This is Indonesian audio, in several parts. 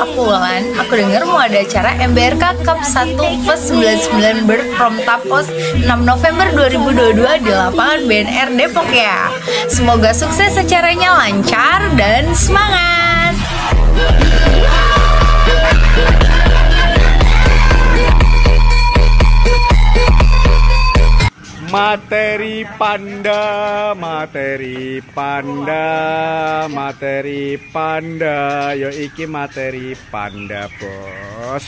aku Wulan. Aku dengar mau ada acara MBRK Cup 1 Plus 99 Bird from Tapos 6 November 2022 di lapangan BNR Depok ya. Semoga sukses acaranya lancar dan semangat. Materi panda materi panda materi panda. Yo iki materi panda bos.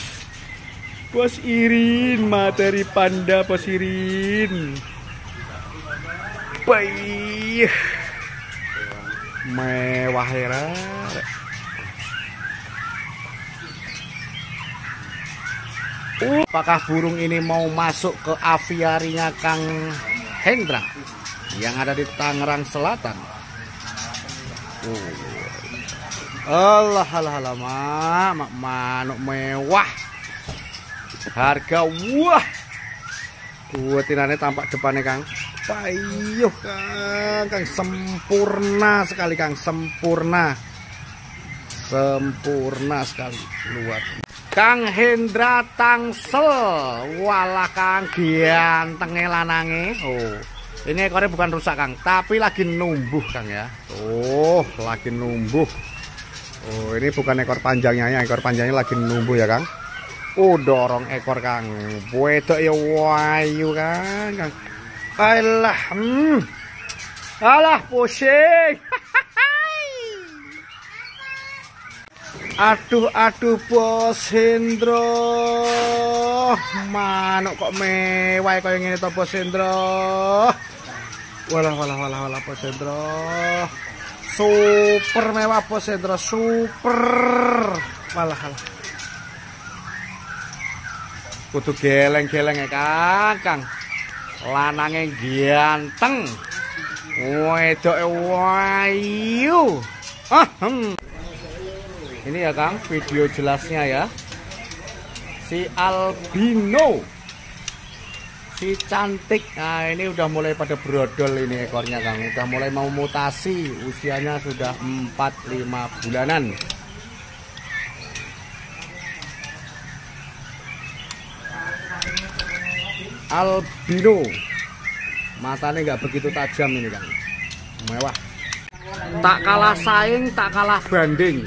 Bos Irin materi panda bos Irin. Baik. Mewah ya Apakah burung ini mau masuk ke aviarinya Kang Hendra? Yang ada di Tangerang Selatan? Oh. Allah Allah Allah mak manuk mewah. Harga wah. Buatinannya tampak depannya Kang. Payuh Kang. Kang sempurna sekali Kang. Sempurna sempurna sekali luar Kang Hendra Tangsel walah Kang ganteng lanange. Oh ini ekornya bukan rusak Kang tapi lagi numbuh Kang ya. Oh lagi numbuh. Oh ini bukan ekor panjangnya ya ekor panjangnya lagi numbuh ya Kang. Oh dorong ekor Kang. Wedok ya wayu Kang Kang. Alah hmm. Alah pusing Aduh aduh bos Hendro. Manuk kok mewah kaya ngene to bos Hendro. Walah walah walah walah bos Hendro. Super mewah bos Hendro super. Walah walah. Kudu geleng-geleng ya Kang Kang. Lanangnya ganteng. Wedok wayu. Ah hmm ini ya Kang video jelasnya ya. Si albino. Si cantik. Nah ini udah mulai pada brodol ini ekornya Kang. Udah mulai mau mutasi. Usianya sudah 4-5 bulanan. Albino. Matanya nggak begitu tajam ini Kang. Mewah. Tak kalah saing tak kalah banding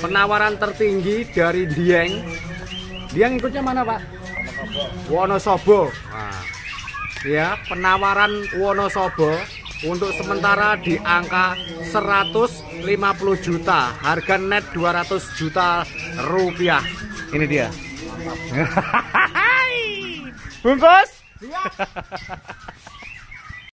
penawaran tertinggi dari Dieng. Dieng ikutnya mana Pak? Wonosobo. Nah, ya penawaran Wonosobo untuk sementara di angka 150 juta. Harga net 200 juta rupiah. Ini dia. Bungkus